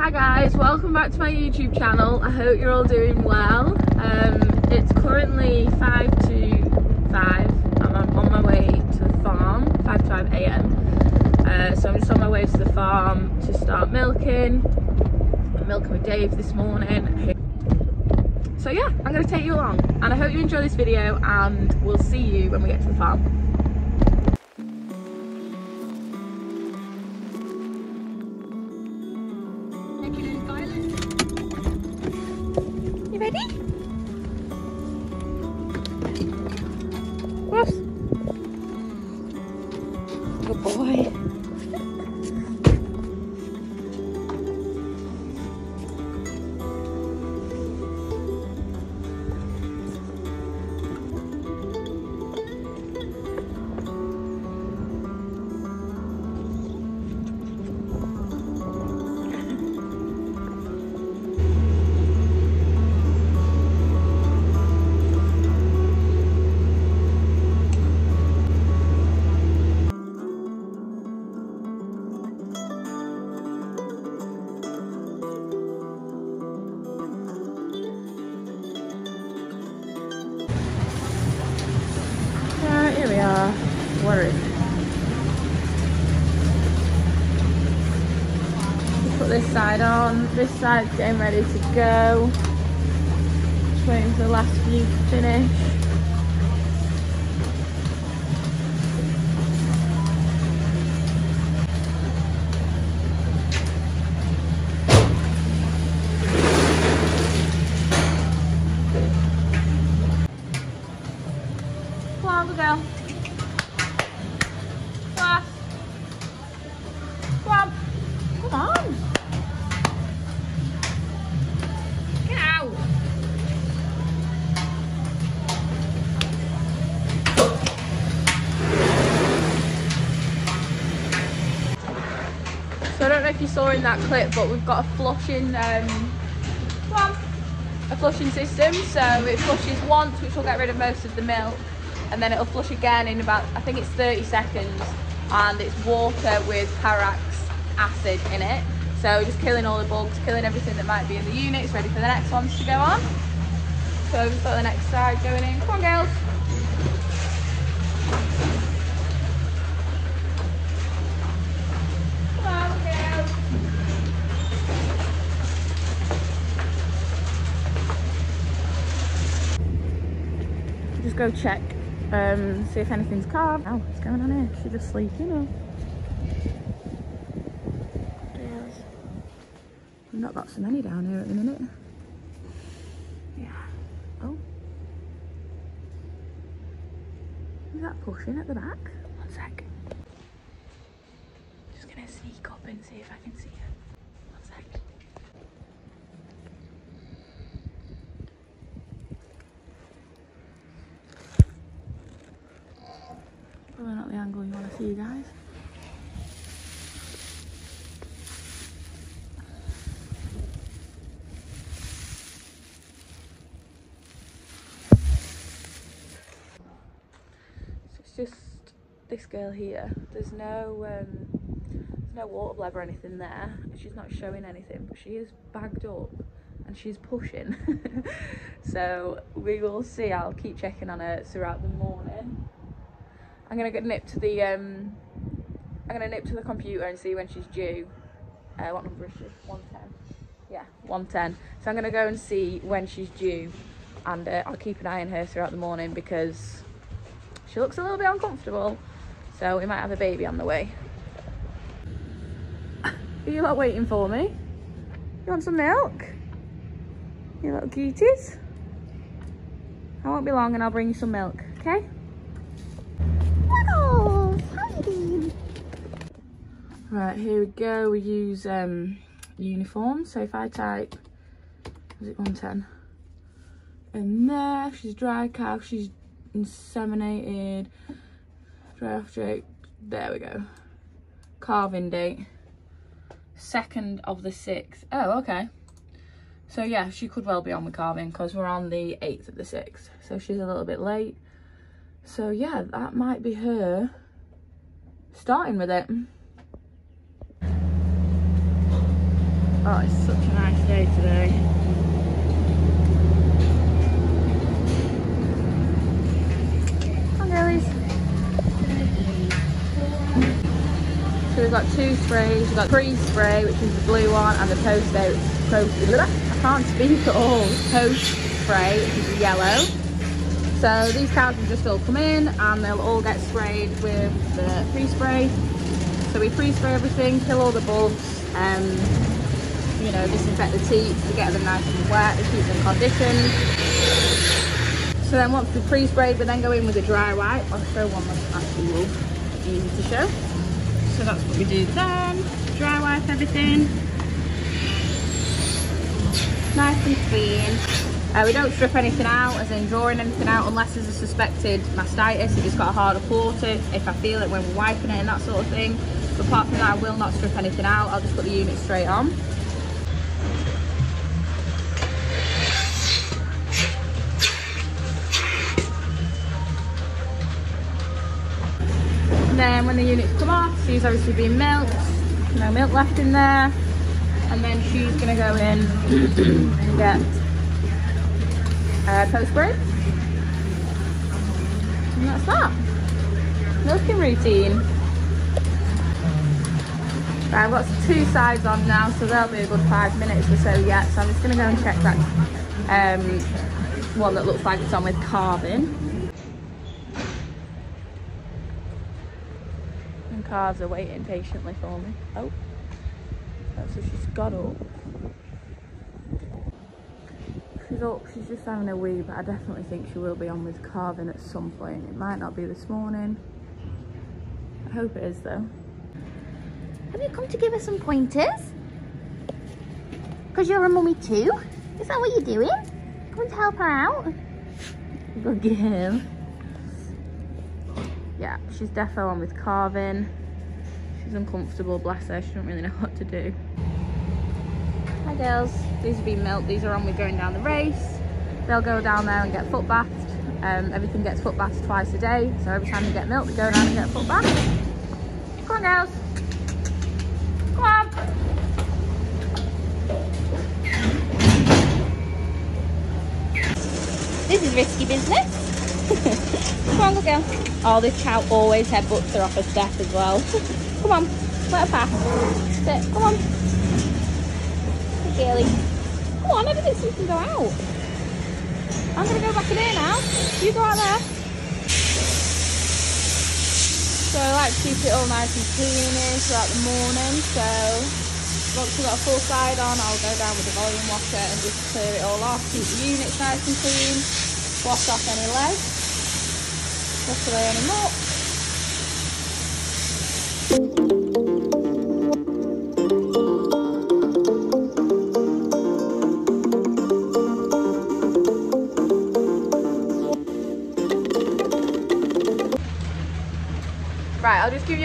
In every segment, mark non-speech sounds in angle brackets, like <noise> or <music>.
Hi guys, welcome back to my YouTube channel. I hope you're all doing well. Um, it's currently 5 to 5. I'm on my way to the farm, 5 to 5 a.m. Uh, so I'm just on my way to the farm to start milking. I'm milking with Dave this morning. So yeah, I'm going to take you along and I hope you enjoy this video and we'll see you when we get to the farm. Boy. This side on. This side's getting ready to go. Just waiting for the last few to finish. If you saw in that clip, but we've got a flushing, um, a flushing system. So it flushes once, which will get rid of most of the milk, and then it'll flush again in about, I think it's 30 seconds, and it's water with peracetic acid in it. So just killing all the bugs, killing everything that might be in the units, ready for the next ones to go on. So we've got the next side going in. Come on, girls. Come on, girls. Just go check, um, see if anything's calved. Oh, what's going on here? She's just sleeping or? Yes. We've not got so many down here at the minute. Yeah. Oh. Is that pushing at the back? One sec. Just gonna sneak up and see if I can see her. One sec. Probably not the angle you want see, you guys. So it's just this girl here. There's no um, there's no water bleb or anything there. She's not showing anything, but she is bagged up and she's pushing. <laughs> so we will see. I'll keep checking on her throughout the morning. I'm gonna go nip to the um I'm gonna nip to the computer and see when she's due. Uh, what number is she? 110. Yeah, 110. So I'm gonna go and see when she's due and uh, I'll keep an eye on her throughout the morning because she looks a little bit uncomfortable. So we might have a baby on the way. <laughs> Are you not waiting for me? You want some milk? You little cuties? I won't be long and I'll bring you some milk, okay? Oh. Right, here we go. We use um, uniform. So if I type, is it 110? In there, she's dry cow, she's inseminated, dry off Jake. There we go. Calving date. Second of the sixth. Oh, okay. So yeah, she could well be on with calving because we're on the 8th of the 6th. So she's a little bit late. So yeah, that might be her starting with it. Oh, it's such a nice day today. Come on, girlies. So we've got two sprays. We've got pre-spray, which is the blue one, and the post-out, post, <laughs> I can't speak at all. Post spray, which is yellow. So these cows will just all come in and they'll all get sprayed with the pre-spray. So we pre-spray everything, kill all the bugs, um, you know, disinfect the teats to get them nice and wet and keep them conditioned. So then once we pre-sprayed, we then go in with a dry wipe. I'll show one that's actually will easy to show. So that's what we do then. Dry wipe everything. Nice and clean. Uh, we don't strip anything out, as in drawing anything out, unless there's a suspected mastitis, if it's got a harder quarter, if I feel it when we're wiping it and that sort of thing. But apart from that, I will not strip anything out. I'll just put the unit straight on. Then when the units come off, she's obviously been milked. No milk left in there. And then she's going to go in and get uh, post break. And that's that. Milking routine. Right, I've got two sides on now, so there'll be a good five minutes or so yet. So I'm just going to go and check that um, one that looks like it's on with calving. And calves are waiting patiently for me. Oh, so she's got up she's up, she's just having a wee, but I definitely think she will be on with calving at some point. It might not be this morning. I hope it is though. Have you come to give us some pointers? Because you're a mummy too? Is that what you're doing? Come to help her out? Good girl. Yeah, she's defo on with calving. She's uncomfortable, bless her. She doesn't really know what to do. Hi girls. These have been milked. These are on with going down the race. They'll go down there and get foot bathed. Um, everything gets foot bathed twice a day. So every time they get milk, they go down and get foot bathed. Come on girls. Come on. This is risky business. <laughs> Come on, girl. Oh, this cow always headbutts her off a step as well. <laughs> Come on, let her pass. Sit, come on Come on, didn't think you can go out. I'm going to go back in here now. You go out there. So I like to keep it all nice and clean here throughout the morning. So once we've got a full side on, I'll go down with the volume washer and just clear it all off. Keep the units nice and clean. Wash off any legs. Wash away any muck.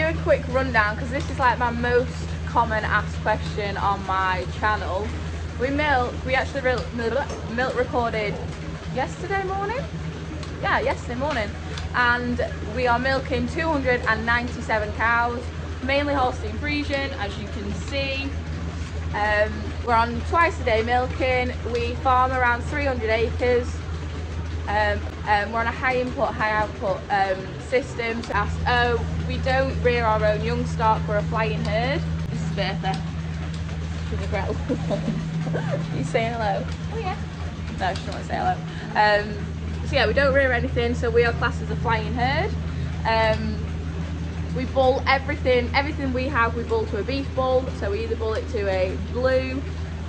You a quick rundown because this is like my most common asked question on my channel. We milk, we actually milk recorded yesterday morning? Yeah, yesterday morning. And we are milking 297 cows, mainly Holstein Friesian, as you can see. Um, we're on twice a day milking. We farm around 300 acres. Um, um, we're on a high input, high output um, system. Oh, we don't rear our own young stock, we're a flying herd. This is Bertha. She's a great <laughs> You saying hello? Oh yeah. No, she doesn't want to say hello. Um, so yeah, we don't rear anything, so we are classed as a flying herd. Um, we bull everything, everything we have we bull to a beef bull, so we either bull it to a blue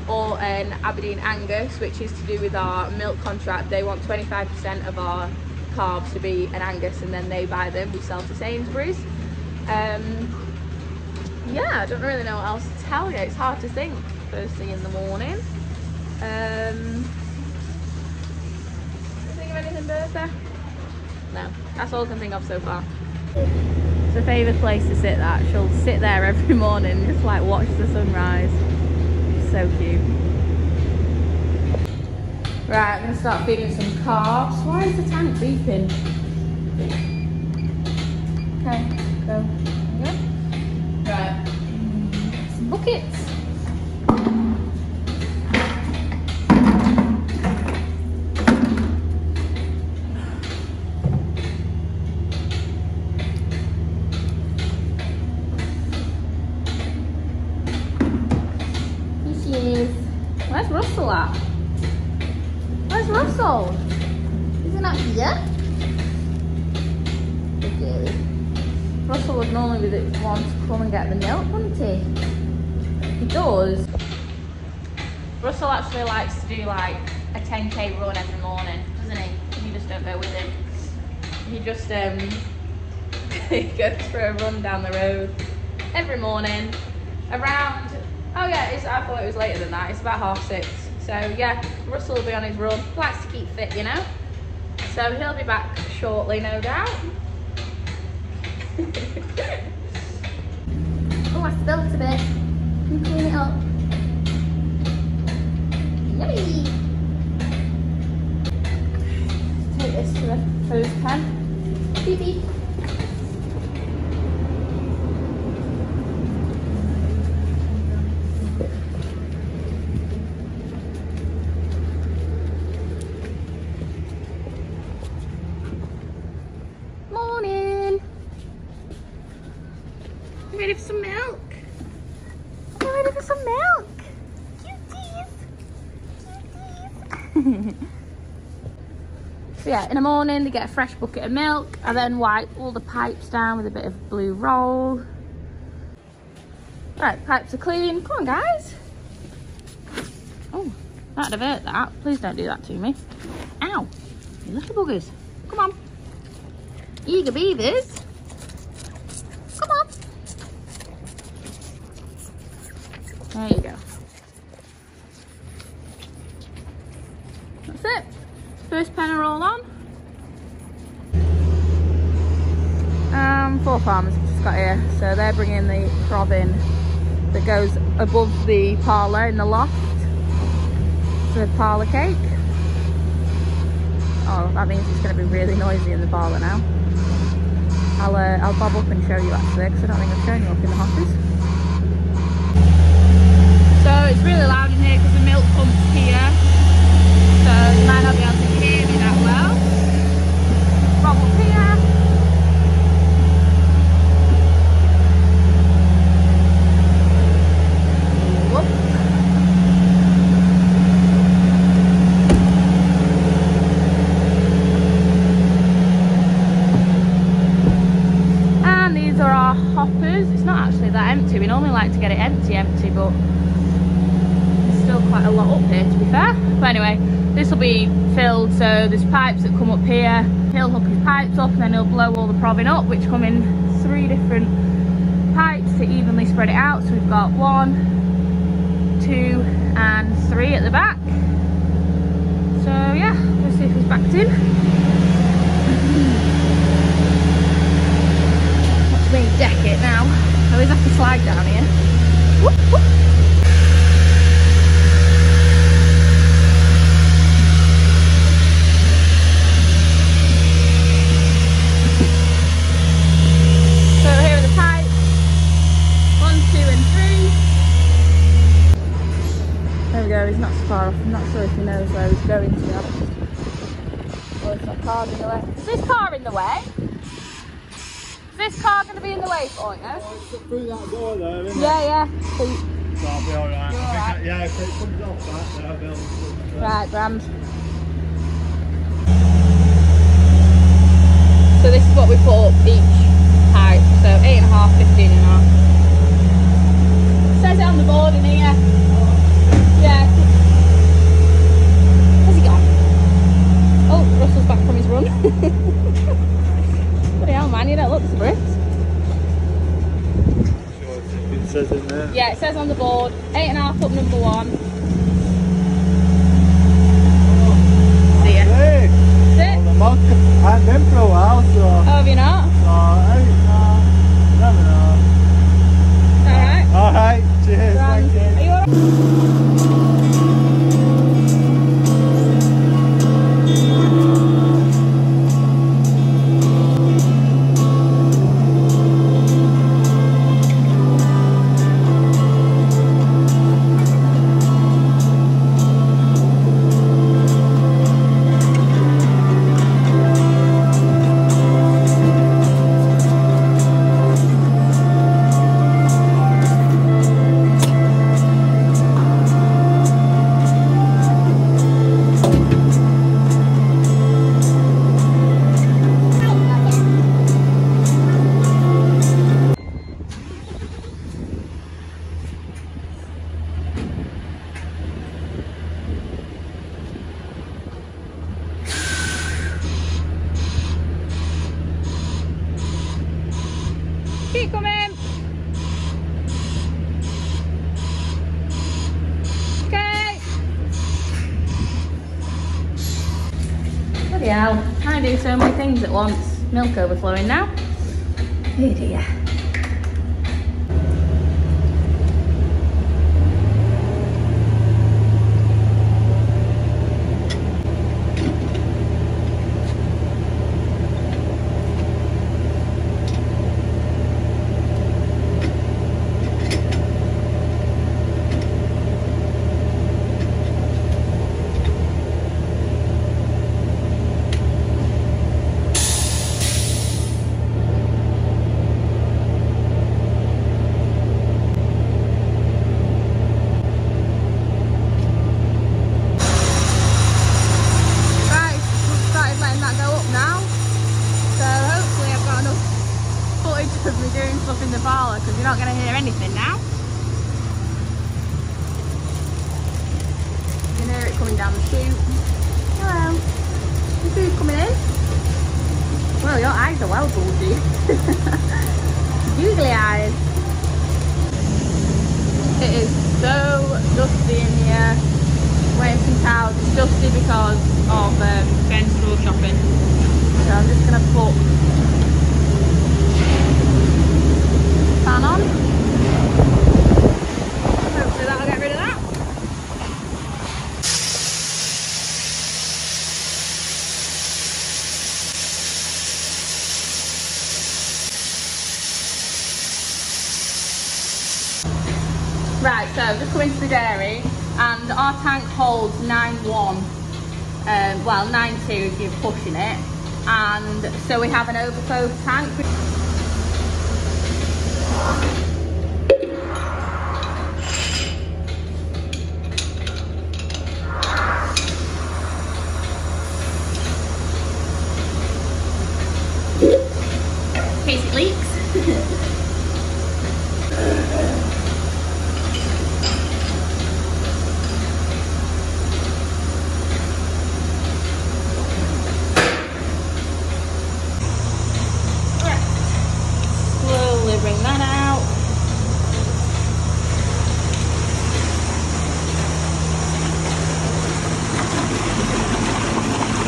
or an Aberdeen Angus, which is to do with our milk contract. They want 25% of our calves to be an Angus and then they buy them, we sell to Sainsbury's. Um, yeah, I don't really know what else to tell you. It's hard to think first thing in the morning. Um, think of anything, Bertha? No, that's all I can think of so far. It's a favourite place to sit that. She'll sit there every <laughs> morning and just like watch the sunrise. So cute. Right, I'm to start feeding some carbs. Why is the tank beeping? Okay, Where's Russell at? Where's Russell? Is it not here? Okay. Russell would normally be the one to come and get the milk, wouldn't he? He does. Russell actually likes to do like a 10k run every morning, doesn't he? You just don't go with him. He just um he <laughs> goes for a run down the road every morning around oh yeah, I thought it was later than that, it's about half six. So yeah, Russell will be on his run. Likes to keep fit, you know. So he'll be back shortly, no doubt. <laughs> Oh, I spilled a bit. Can clean it up? Yummy! Take this to the food pen. Beep beep. Morning! Ready for some milk? We're ready for some milk! Cuties! Cuties! So yeah, in the morning they get a fresh bucket of milk. I then wipe all the pipes down with a bit of blue roll. Right, pipes are clean. Come on, guys. Oh, that'd divert that. Please don't do that to me. Ow, you little buggers. Come on. Eager beavers. Come on. There you go. That's it. First pen are all on. Um, four farmers have just got here, so they're bringing the crop in that goes above the parlour in the loft. The parlour cake. Oh, that means it's going to be really noisy in the parlour now. I'll uh, I'll bob up and show you actually, because I don't think I've shown you up in the hoppers. So it's really loud in here because the milk pump's here. So you might not be to hear me that well. Bob up here. Whoop. And these are our hoppers. It's not actually that empty. We normally like to get it but there's still quite a lot up here to be fair. But anyway, this will be filled. So there's pipes that come up here. He'll hook his pipes up and then he'll blow all the probbing up, which come in three different pipes to evenly spread it out. So we've got one, two, and three at the back. So yeah, let's see if he's backed in. Watch me deck it now. I always have to slide down here. He's not so far off. I'm not sure if he knows where he's going to be honest. Or if that car's in the way. Is this car in the way? Is this car going to be in the way for you? Through that door there, isn't Yeah, yeah. So? So I'll be alright. You're I alright. think, yeah, if it comes off that, then I'll be able to. Right, grand. So this is what we put up each pipe. So eight and a half, fifteen and a half. It Says it on the board in here. Yeah. Where's he gone? Oh, Russell's back from his run. <laughs> Bloody hell, man, you don't look so bricks. It says in there. Yeah, it says on the board, eight and a half up number one. Overflowing now. Oh dear. Right, we've started letting that go up now. So hopefully I've got enough footage of me doing stuff in the parlour because you're not going to hear anything now. You can hear it coming down the chute. Hello. Food coming in? Well, your eyes are well bulgy. <laughs> Googly eyes. It is so dusty in here waiting some towels. It's dusty because of um, Ben school shopping. So I'm just gonna put fan on. Hopefully that'll get rid of that. Right, so just into the dairy and our tank holds 9.1, um, well 9.2 if you're pushing it. And so we have an overflow tank. In case it leaks. Slowly bring that out.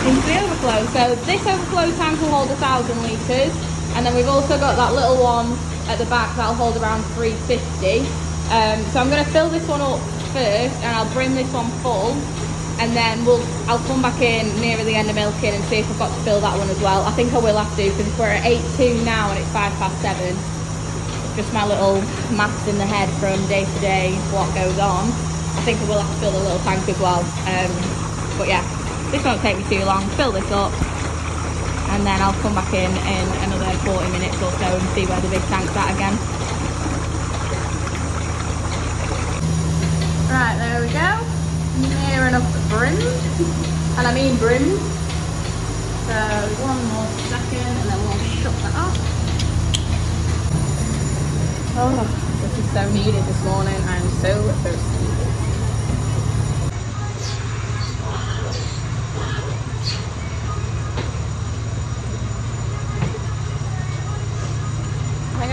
Into the overflow. So this overflow tank will hold a thousand litres and then we've also got that little one at the back that'll hold around 350. Um, so I'm going to fill this one up first and I'll bring this one full and then we'll I'll come back in nearer the end of milking and see if I've got to fill that one as well. I think I will have to because we're at 8.2 now and it's 5 past 7. Just my little maths in the head from day to day what goes on. I think I will have to fill the little tank as well. Um, but yeah, this won't take me too long. Fill this up and then I'll come back in in another 40 minutes or so and see where the big tank's at again. Right, there we go near enough brimmed, and I mean brimmed. So one more second and then we'll shut that off. Oh, this is so needed this morning. I'm so thirsty.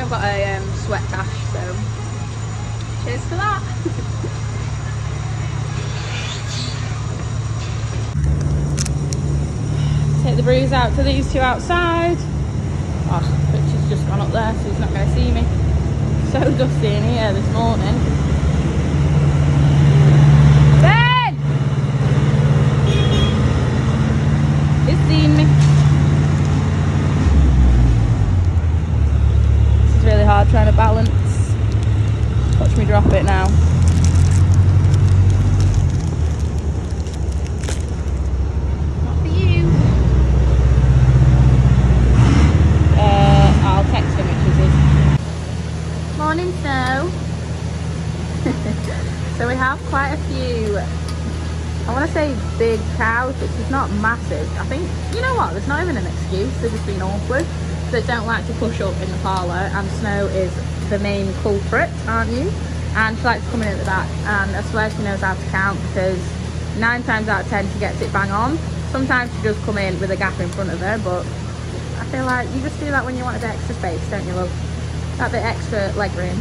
I've got a um, sweat dash, so cheers for that. <laughs> take the breeze out to these two outside. Oh, Richard's just gone up there, so he's not going to see me. So dusty in here this morning. Ben! He's seen me. Trying to balance. Watch me drop it now. Not for you. Uh, I'll text him which is. Morning snow. <laughs> so we have quite a few, I want to say big cows, which is not massive. I think, you know what, there's not even an excuse, they're just being awkward. That don't like to push up in the parlour and Snow is the main culprit, aren't you? And she likes to come in at the back and I swear she knows how to count because nine times out of ten she gets it bang on. Sometimes she does come in with a gap in front of her but I feel like you just do that when you want a bit extra space, don't you love? That bit extra leg room.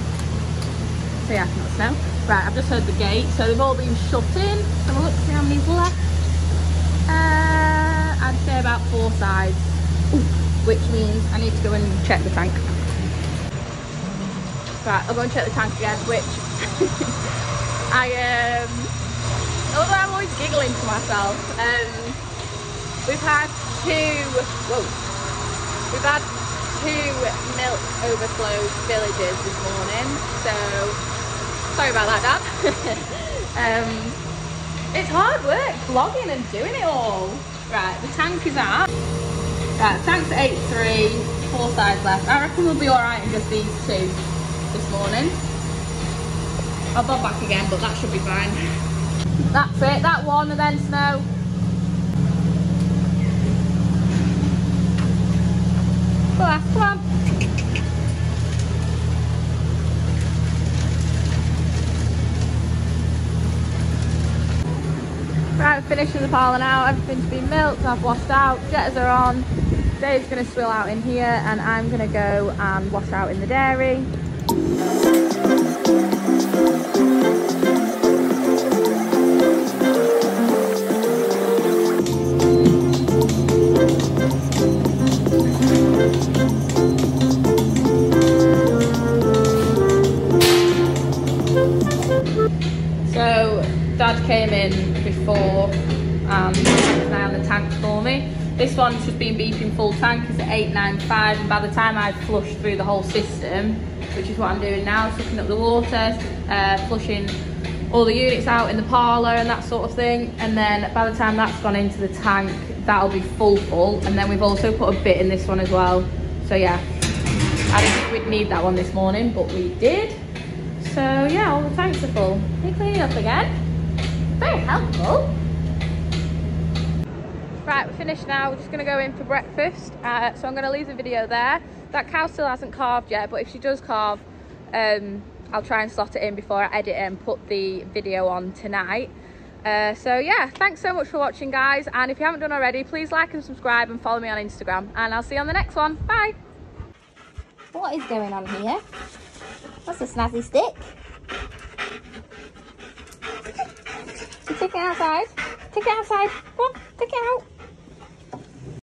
So yeah, not snow. Right, I've just heard the gate, so they've all been shut in. Have a look, see how many's left. Uh, I'd say about four sides, which means I need to go and check the tank. Right, I'll go and check the tank again, which <laughs> I um although I'm always giggling to myself. Um we've had two whoa. We've had two milk overflow villages this morning, so sorry about that, Dad. <laughs> um, it's hard work vlogging and doing it all. Right, the tank is at. Right, the tank's 8.3, four sides left. I reckon we'll be alright in just these two this morning. I'll bob back again, but that should be fine. That's it, that one and then snow. Come on, come on. Right, finishing the parlour now. Everything's been milked, I've washed out, jetters are on. Dave's to swill out in here and I'm going to go and wash out in the dairy. So Dad came in before um, and on the tank for me. This one's just been beeping full tank, it's at 895 and by the time I've flushed through the whole system, which is what I'm doing now, sucking up the water, uh, flushing all the units out in the parlour and that sort of thing and then by the time that's gone into the tank that'll be full full and then we've also put a bit in this one as well. So yeah. I didn't think we'd need that one this morning but we did. So yeah all the tanks are full. They cleaning up again. Very helpful right we're finished now we're just going to go in for breakfast uh, so I'm going to leave the video there that cow still hasn't calved yet but if she does calve um, I'll try and slot it in before I edit it and put the video on tonight. Uh, so yeah, thanks so much for watching guys. And if you haven't done already, please like and subscribe and follow me on Instagram. And I'll see you on the next one. Bye. What is going on here? What's a snazzy stick? Take it outside. Take it outside. Come on, take it out.